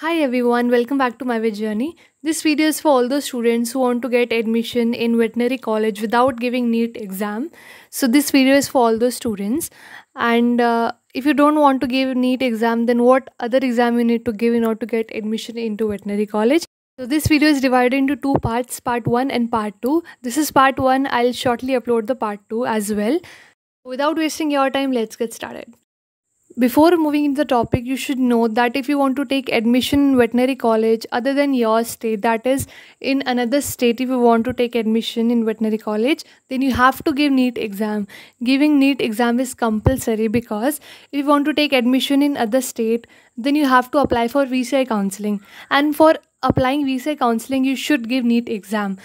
Hi everyone, welcome back to my vet journey. This video is for all those students who want to get admission in veterinary college without giving NEET exam. So this video is for all those students. And uh, if you don't want to give NEET exam, then what other exam you need to give in order to get admission into veterinary college? So this video is divided into two parts, part 1 and part 2. This is part 1. I'll shortly upload the part 2 as well. Without wasting your time, let's get started. Before moving into the topic, you should know that if you want to take admission in veterinary college other than your state, that is in another state, if you want to take admission in veterinary college, then you have to give NEET exam. Giving NEET exam is compulsory because if you want to take admission in other state, then you have to apply for VCI counseling. And for applying VCI counseling, you should give NEET exam.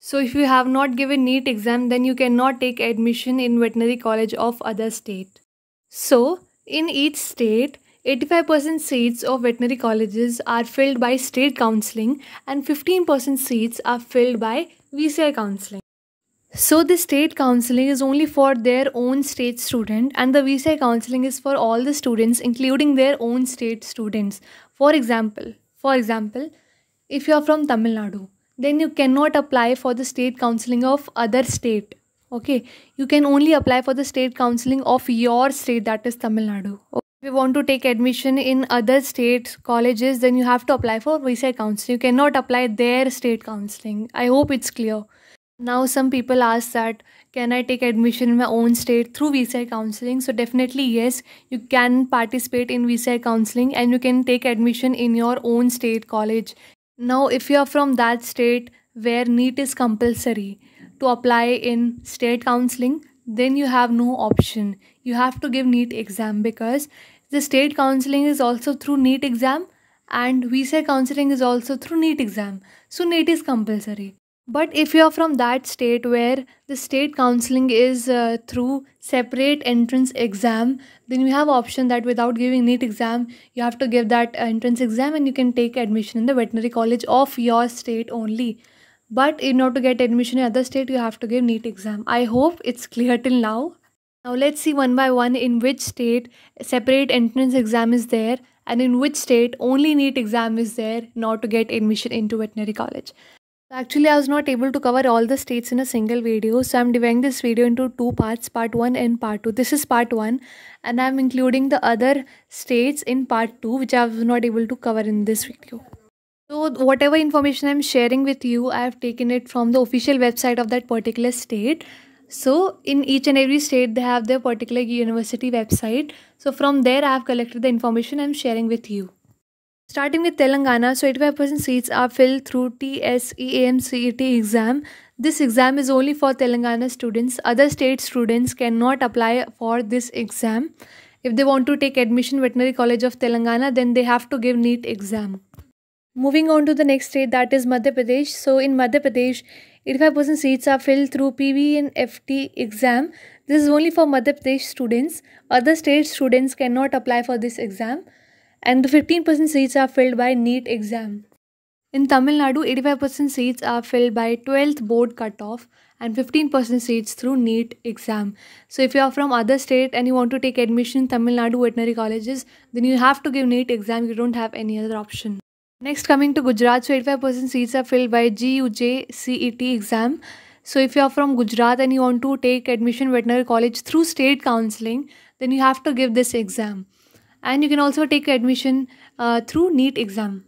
So if you have not given NEET exam, then you cannot take admission in veterinary college of other state. So in each state, 85% seats of veterinary colleges are filled by state counseling and 15% seats are filled by VCI counseling. So the state counseling is only for their own state student and the VCI counseling is for all the students including their own state students. For example, for example, if you are from Tamil Nadu, then you cannot apply for the state counseling of other state okay you can only apply for the state counseling of your state that is tamil nadu. If you want to take admission in other state colleges then you have to apply for VCI counseling. You cannot apply their state counseling. I hope it's clear. Now some people ask that can i take admission in my own state through VCI counseling? So definitely yes you can participate in VCI counseling and you can take admission in your own state college. Now if you are from that state where NEET is compulsory to apply in state counseling, then you have no option. You have to give NEET exam because the state counseling is also through NEET exam and VCI counseling is also through NEET exam. So NEET is compulsory. But if you are from that state where the state counseling is uh, through separate entrance exam, then you have option that without giving NEET exam, you have to give that entrance exam and you can take admission in the veterinary college of your state only but in order to get admission in other state you have to give NEET exam. I hope it's clear till now. Now let's see one by one in which state separate entrance exam is there and in which state only NEET exam is there order to get admission into veterinary college. Actually i was not able to cover all the states in a single video so i'm dividing this video into two parts part 1 and part 2 this is part 1 and i'm including the other states in part 2 which i was not able to cover in this video so whatever information I'm sharing with you, I have taken it from the official website of that particular state. So in each and every state, they have their particular university website. So from there, I have collected the information I'm sharing with you. Starting with Telangana, so 85% seats are filled through TSEAMCET exam. This exam is only for Telangana students. Other state students cannot apply for this exam. If they want to take admission veterinary college of Telangana, then they have to give NEET exam. Moving on to the next state that is Madhya Pradesh. So in Madhya Pradesh, 85% seats are filled through PV and FT exam. This is only for Madhya Pradesh students. Other state students cannot apply for this exam. And the 15% seats are filled by NEET exam. In Tamil Nadu, 85% seats are filled by 12th board cutoff and 15% seats through NEET exam. So if you are from other state and you want to take admission in Tamil Nadu veterinary colleges, then you have to give NEET exam. You don't have any other option. Next, coming to Gujarat, so 85% seats are filled by GUJ CET exam. So, if you are from Gujarat and you want to take admission veterinary college through state counseling, then you have to give this exam. And you can also take admission uh, through NEET exam.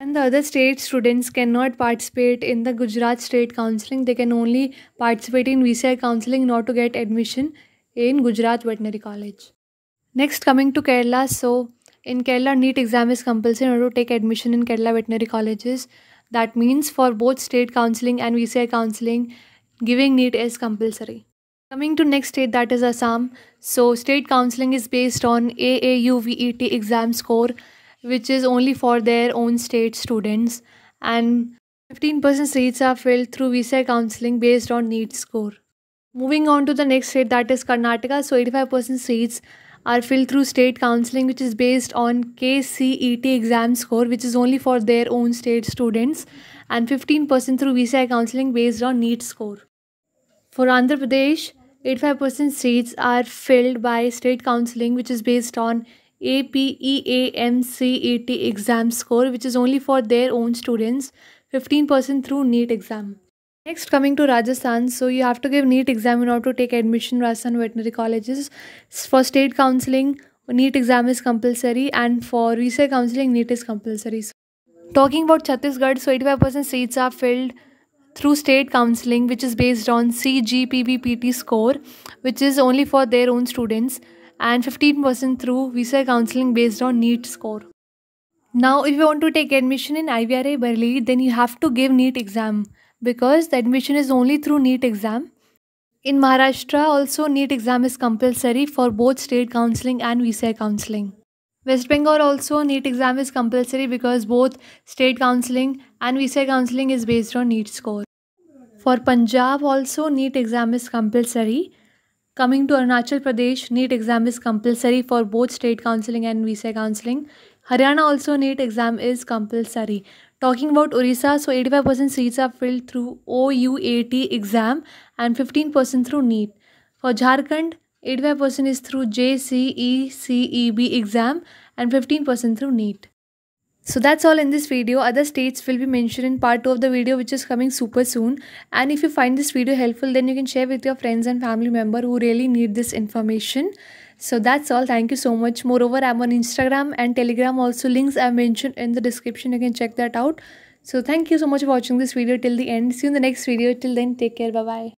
And the other state students cannot participate in the Gujarat state counseling. They can only participate in VCI counseling in order to get admission in Gujarat Veterinary College. Next, coming to Kerala, so in Kerala, NEET exam is compulsory in order to take admission in Kerala veterinary colleges. That means for both state counseling and VCI counseling, giving NEET is compulsory. Coming to next state that is Assam. So state counseling is based on AAUVET exam score which is only for their own state students and 15% seats are filled through VCI counseling based on NEET score. Moving on to the next state that is Karnataka. So 85% seats are filled through state counseling which is based on KCET exam score which is only for their own state students and 15% through VCI counseling based on NEET score. For Andhra Pradesh, 85% seats are filled by state counseling which is based on APEAMCET exam score, which is only for their own students, 15% through NEET exam. Next, coming to Rajasthan, so you have to give NEET exam in order to take admission Rajasthan veterinary colleges. For state counseling, NEET exam is compulsory, and for research counseling, NEET is compulsory. So, Talking about Chhattisgarh, so 85% seats are filled through state counseling, which is based on CGPVPT score, which is only for their own students, and 15% through VCI counseling based on NEET score. Now, if you want to take admission in IVRI Bareilly, then you have to give NEET exam because the admission is only through NEET exam. In Maharashtra, also NEET exam is compulsory for both state counseling and VCI counseling. West Bengal also NEET exam is compulsory because both state counseling and VCI counseling is based on NEET score. For Punjab also NEET exam is compulsory. Coming to Arunachal Pradesh, NEET exam is compulsory for both state counseling and VCI counseling. Haryana also NEET exam is compulsory. Talking about Orissa, so 85% seats are filled through OUAT exam and 15% through NEET. For Jharkhand, 85% is through JCECEB exam and 15% through NEET. So that's all in this video. Other states will be mentioned in part 2 of the video which is coming super soon. And if you find this video helpful then you can share with your friends and family member who really need this information. So that's all. Thank you so much. Moreover, I'm on Instagram and Telegram also. Links I mentioned in the description. You can check that out. So thank you so much for watching this video till the end. See you in the next video. Till then, take care. Bye-bye.